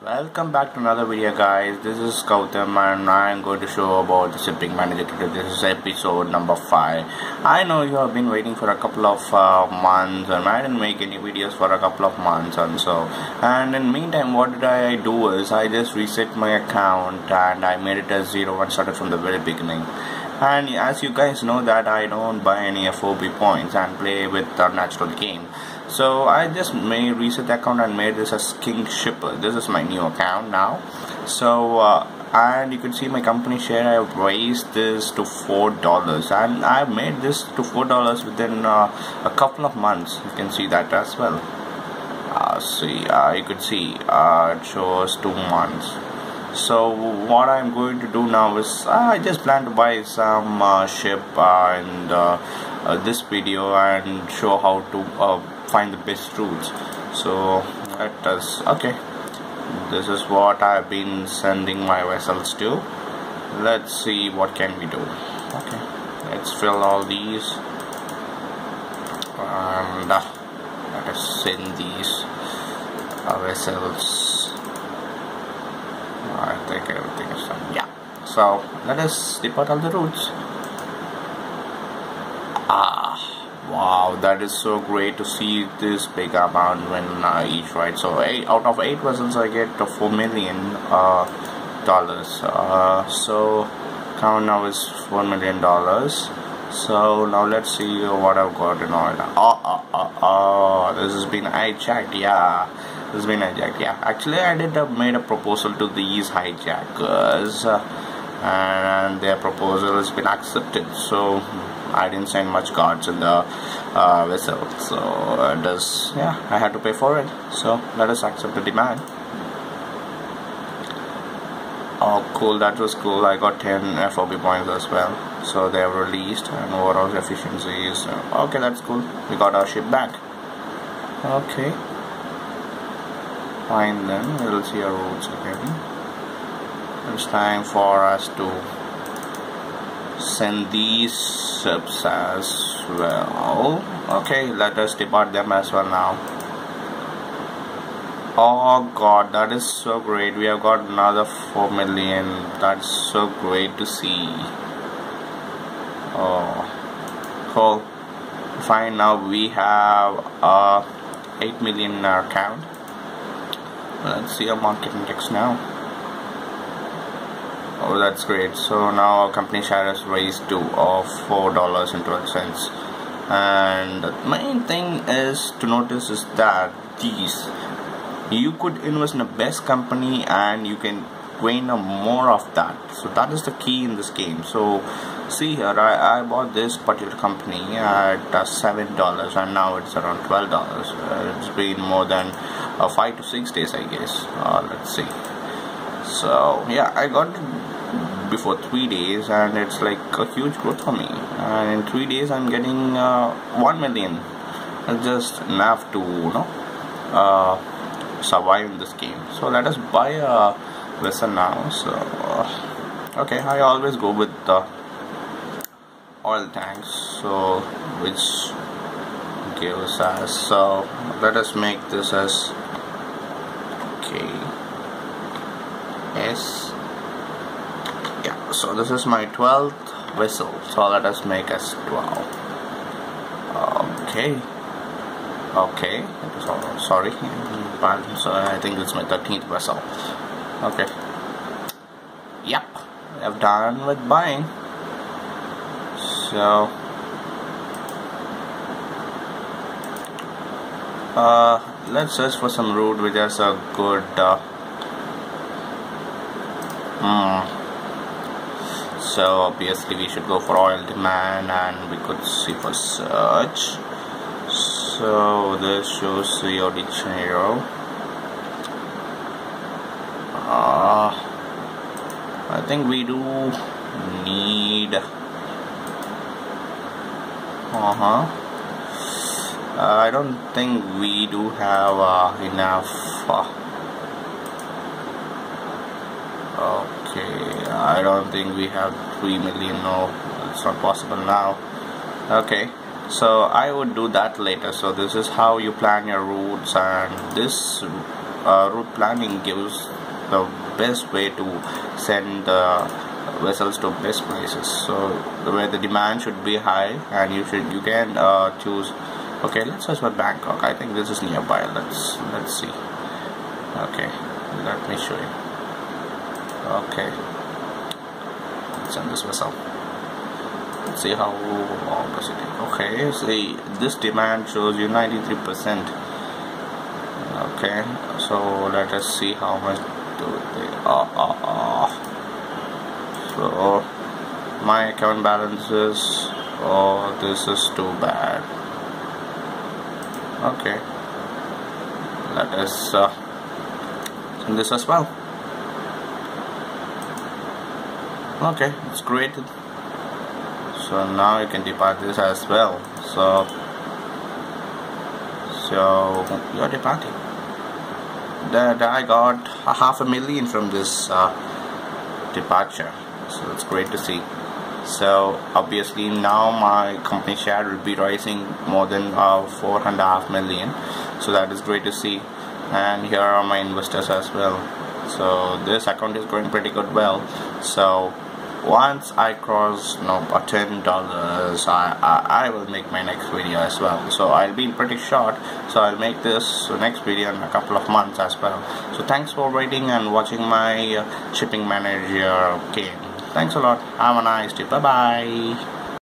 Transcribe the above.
Welcome back to another video guys. This is Ghautham and I am going to show about the shipping manager today. This is episode number 5. I know you have been waiting for a couple of uh, months and I didn't make any videos for a couple of months and so and in meantime what did I do is I just reset my account and I made it as zero and started from the very beginning and as you guys know that I don't buy any FOB points and play with a natural game. So I just made reset the account and made this as King Shipper. This is my new account now. So uh, and you can see my company share I have raised this to four dollars. And I made this to four dollars within uh, a couple of months. You can see that as well. Uh, see uh, you could see uh, it shows two months so what I'm going to do now is I just plan to buy some uh, ship and uh, uh, this video and show how to find the best routes. So let us okay. This is what I've been sending my vessels to. Let's see what can we do. Okay let's fill all these. And uh, let us send these uh, vessels Think everything done yeah. So let us depart all the routes ah wow that is so great to see this big amount when each ride so eight out of eight vessels I get four million uh, dollars. Uh, so count now is four million dollars. So now let's see what I've got in oil oh, oh, oh, oh this has been hijacked yeah has been hijacked yeah. Actually I did have made a proposal to these hijackers uh, and their proposal has been accepted. So I didn't send much cards in the uh, vessel. So it does yeah I had to pay for it. So let us accept the demand. Oh cool. That was cool. I got 10 FOB points as well. So they have released and overall efficiency is uh, okay that's cool. We got our ship back. Okay fine then we'll see our routes again it's time for us to send these ships as well. Okay let us depart them as well now. Oh god that is so great. We have got another 4 million. That's so great to see. Oh. Cool. Fine now we have uh 8 million in our account let's see our market index now. Oh that's great. So now our company share has raised to of four dollars and twelve cents. And the main thing is to notice is that these you could invest in a best company and you can gain more of that. So that is the key in this game. So see here I, I bought this particular company at uh, seven dollars and now it's around twelve dollars. Uh, it's been more than uh, five to six days I guess. Uh, let's see. So yeah I got before three days and it's like a huge growth for me. And in three days I'm getting uh, one million. Just enough to you know uh, survive in this game. So let us buy a vessel now. So uh, okay I always go with the oil tanks so which gives us so let us make this as yes yeah so this is my 12th whistle so let us make us 12 okay. Okay. Sorry. So I think it's my 13th whistle. Okay. Yep. I've done with buying. So uh, let's search for some route which has a good uh, hmm. so obviously we should go for oil demand and we could see for search. So this shows Rio de uh, I think we do need uh-huh. uh, I don't think we do have uh, enough uh, okay I don't think we have 3 million no it's not possible now. Okay so I would do that later. So this is how you plan your routes and this uh, route planning gives the best way to send the vessels to best places. So where the demand should be high and you should you can uh, choose okay let's search for Bangkok. I think this is nearby. Let's let's see. Okay let me show you. Okay. Let's send this vessel let's see how long does it take. Okay see this demand shows you 93 percent. Okay so let us see how much do they uh, uh, uh. so my account balance is oh this is too bad okay. Let us uh, send this as well. Okay it's created so now you can depart this as well. So so you're departing. That I got a half a million from this uh, departure. So it's great to see so obviously now my company share will be rising more than uh, four and a half million. So that is great to see. And here are my investors as well. So this account is going pretty good well. So once I cross you know, ten dollars I, I, I will make my next video as well. So I'll be pretty short. So I'll make this next video in a couple of months as well. So thanks for waiting and watching my uh, shipping manager game Thanks a lot. Have a nice day. Bye bye.